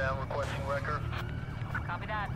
down, requesting record. Copy that.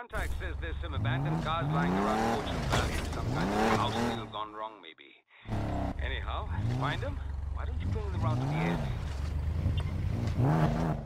Contacts says there's some abandoned cars lying around Fortune Valley. Some kind of house deal gone wrong, maybe. Anyhow, find them, why don't you bring them around to the airfield?